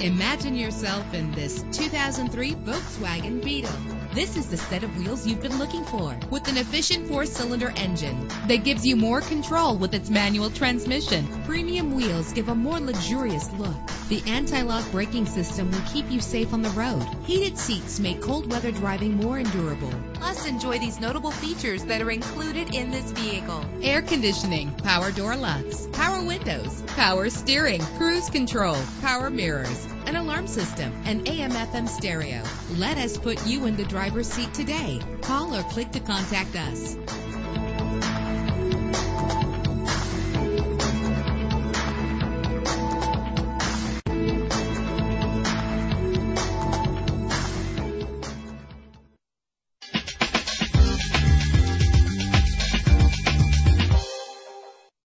Imagine yourself in this 2003 Volkswagen Beetle. This is the set of wheels you've been looking for with an efficient four cylinder engine that gives you more control with its manual transmission. Premium wheels give a more luxurious look. The anti lock braking system will keep you safe on the road. Heated seats make cold weather driving more endurable. Plus, enjoy these notable features that are included in this vehicle air conditioning, power door locks, power windows, power steering, cruise control, power mirrors an alarm system, and AM FM stereo. Let us put you in the driver's seat today. Call or click to contact us.